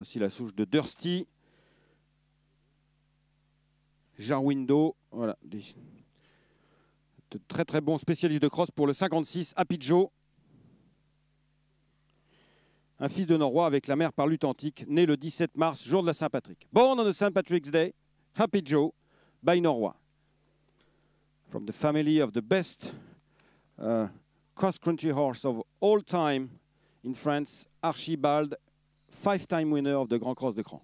Aussi la souche de Dursty. Jarwindo. Voilà. De très très bons spécialistes de cross pour le 56. Happy Joe. Un fils de Norrois avec la mère par lutte antique, né le 17 mars, jour de la Saint-Patrick. Born on the St. Patrick's Day, Happy Joe, by Norrois. From the family of the best uh, cross-country horse of all time in France, Archibald five-time winner of the Grand Cross de Cran.